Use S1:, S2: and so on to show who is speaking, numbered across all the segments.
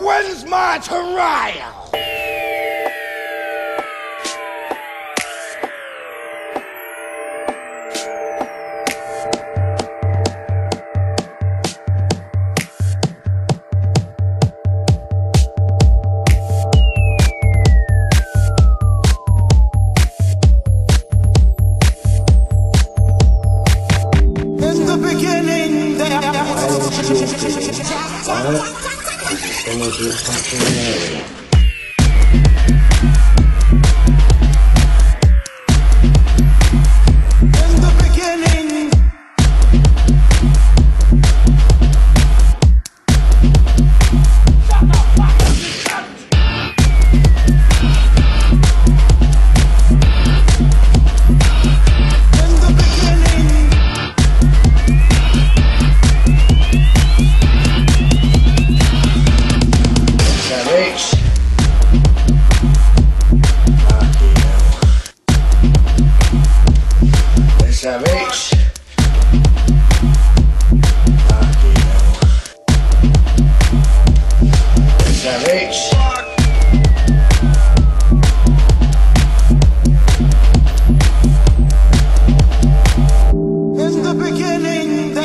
S1: When's my trial?
S2: In the beginning, there
S3: 公
S2: 司，公司，公司，公。
S1: Savage. Savage.
S2: in the beginning, there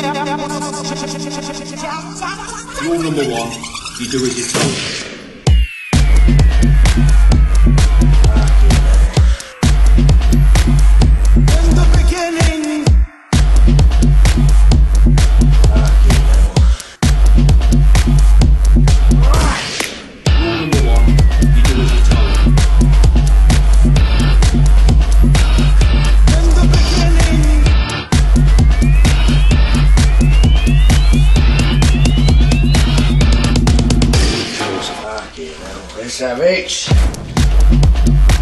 S4: Rule number one, you do as you're told.
S2: Let's have
S1: it.